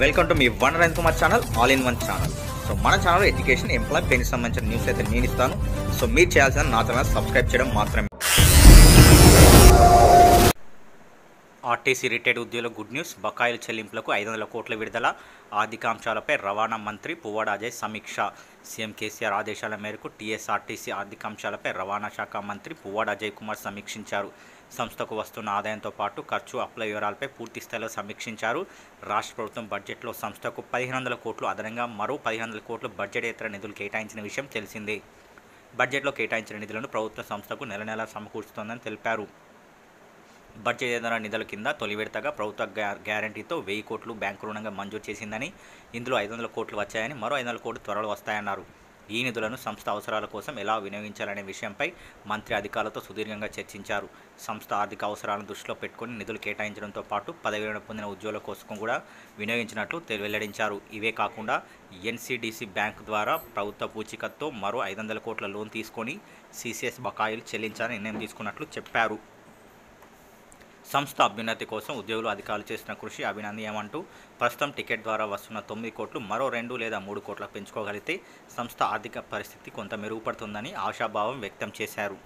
Welcome to మీ వన్ rain Kumar channel all in one channel. So మన channel education ఎంప్లాయ్ పెన్కి సంబంధించిన న్యూస్ అయితే నేను ఇస్తాను. సో మీరు చేయాల్సిన నా ఛానల్ సబ్స్క్రైబ్ చేయడం మాత్రమే. ఆర్టీసీ రిటైర్డ్ ఉద్యోగుల గుడ్ న్యూస్. బకాయిల చెల్లింపులకు ఐదు వందల కోట్ల విడుదల. ఆర్థికాంశాలపై రవాణా మంత్రి పువ్వాడ అజయ్ సమీక్ష. సీఎం కేసీఆర్ ఆదేశాల మేరకు టీఎస్ఆర్టీసీ ఆర్థికాంశాలపై రవాణా శాఖ మంత్రి పువ్వాడ అజయ్ కుమార్ సమీక్షించారు. సంస్థకు వస్తున్న ఆదాయంతో పాటు ఖర్చు అప్లై వివరాలపై పూర్తి స్థాయిలో సమీక్షించారు. రాష్ట్ర ప్రభుత్వం బడ్జెట్లో సంస్థకు పదిహేను వందల కోట్లు అదనంగా మరో పదిహేను వందల కోట్లు బడ్జెటేతర నిధులు కేటాయించిన విషయం తెలిసిందే. బడ్జెట్లో కేటాయించిన నిధులను ప్రభుత్వ సంస్థకు నెల నెలా సమకూరుస్తోందని తెలిపారు. బడ్జెట్ ఏదైన నిధుల కింద తొలి విడతగా ప్రభుత్వ గ్యా- గ్యారంటీతో వెయ్యి కోట్లు బ్యాంకు రుణంగా మంజూరు చేసిందని ఇందులో ఐదు వందల కోట్లు వచ్చాయని మరో ఐదు వందల కోట్లు త్వరలో వస్తాయన్నారు. ఈ నిధులను సంస్థ అవసరాల కోసం ఎలా వినియోగించాలనే విషయంపై మంత్రి అధికారులతో సుదీర్ఘంగా చర్చించారు. సంస్థ ఆర్థిక అవసరాలను దృష్టిలో పెట్టుకుని నిధులు కేటాయించడంతో పాటు పదవిలను పొందిన ఉద్యోగుల కోసం కూడా వినియోగించినట్లు వెల్లడించారు. ఇవే కాకుండా ఎన్సీడీసీ బ్యాంకు ద్వారా ప్రభుత్వ పూచికత్తో మరో ఐదు వందల కోట్ల లోన్ తీసుకొని సీసీఎస్ బకాయిలు చెల్లించాలని నిర్ణయం తీసుకున్నట్లు చెప్పారు. సంస్థ అభ్యున్నతి కోసం ఉద్యోగులు అధికారులు చేసిన కృషి అభినందనీయమంటూ ప్రస్తుతం టికెట్ ద్వారా వస్తున్న తొమ్మిది కోట్లు మరో రెండు లేదా మూడు కోట్ల పెంచుకోగలిగితే సంస్థ ఆర్థిక పరిస్థితి కొంత మెరుగుపడుతుందని ఆశాభావం వ్యక్తం చేశారు.